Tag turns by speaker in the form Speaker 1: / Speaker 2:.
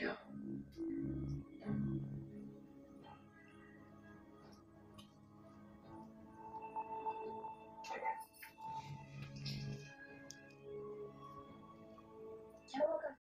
Speaker 1: Tchau.